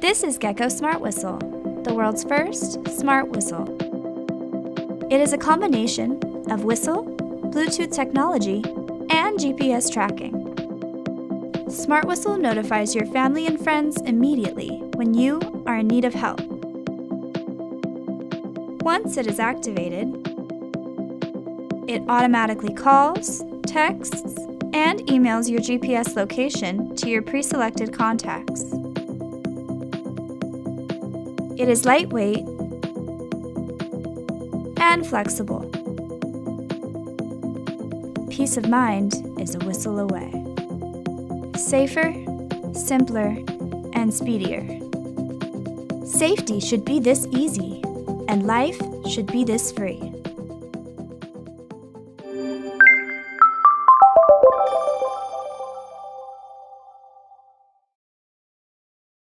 This is Geko Smart Whistle, the world's first smart whistle. It is a combination of whistle, Bluetooth technology, and GPS tracking. Smart Whistle notifies your family and friends immediately when you are in need of help. Once it is activated, it automatically calls, texts, and emails your GPS location to your pre-selected contacts. It is lightweight and flexible. Peace of mind is a whistle away. Safer, simpler, and speedier. Safety should be this easy, and life should be this free.